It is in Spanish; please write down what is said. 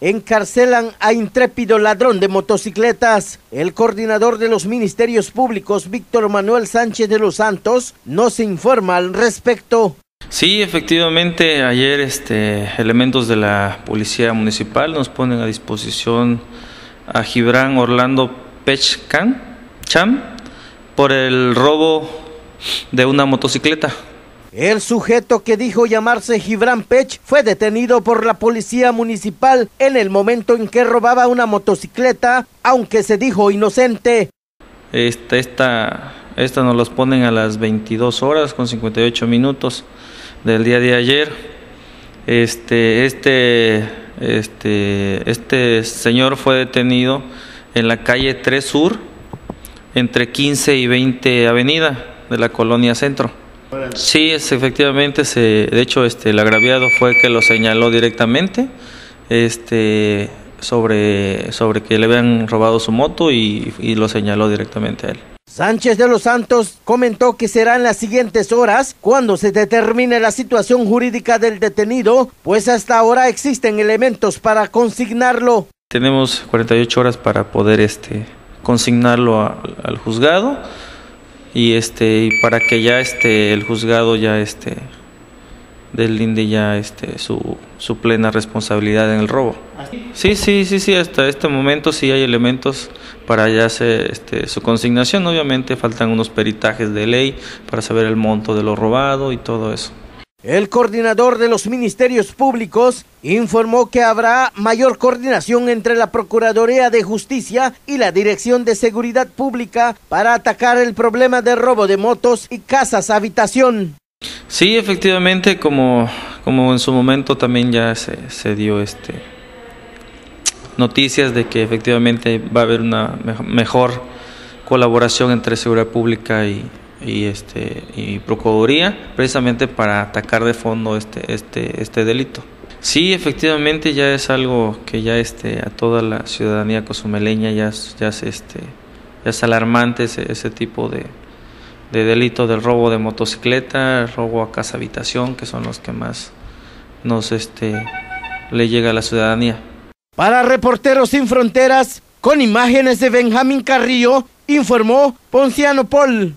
encarcelan a intrépido ladrón de motocicletas. El coordinador de los ministerios públicos, Víctor Manuel Sánchez de los Santos, nos informa al respecto. Sí, efectivamente, ayer este, elementos de la Policía Municipal nos ponen a disposición a Gibran Orlando Pechcan Cham por el robo de una motocicleta. El sujeto que dijo llamarse Gibran Pech fue detenido por la policía municipal en el momento en que robaba una motocicleta, aunque se dijo inocente. Esta, esta, esta nos los ponen a las 22 horas con 58 minutos del día de ayer. Este, este, este, este señor fue detenido en la calle 3 Sur, entre 15 y 20 Avenida de la colonia Centro. Sí, es, efectivamente, se, de hecho, este, el agraviado fue que lo señaló directamente este, sobre, sobre que le habían robado su moto y, y lo señaló directamente a él. Sánchez de los Santos comentó que será en las siguientes horas cuando se determine la situación jurídica del detenido, pues hasta ahora existen elementos para consignarlo. Tenemos 48 horas para poder este, consignarlo a, al juzgado y este y para que ya este el juzgado ya este deslinde ya este su, su plena responsabilidad en el robo. Sí, sí, sí, sí, hasta este momento sí hay elementos para ya hacer este, su consignación. Obviamente faltan unos peritajes de ley para saber el monto de lo robado y todo eso. El coordinador de los ministerios públicos informó que habrá mayor coordinación entre la Procuraduría de Justicia y la Dirección de Seguridad Pública para atacar el problema de robo de motos y casas habitación. Sí, efectivamente, como, como en su momento también ya se, se dio este noticias de que efectivamente va a haber una mejor colaboración entre seguridad pública y, y este y procuraduría precisamente para atacar de fondo este este este delito. Sí, efectivamente ya es algo que ya este a toda la ciudadanía cozumeleña ya ya es este ya es alarmante ese, ese tipo de de delito del robo de motocicleta, robo a casa habitación, que son los que más nos este le llega a la ciudadanía. Para Reporteros Sin Fronteras, con imágenes de Benjamín Carrillo, informó Ponciano Paul.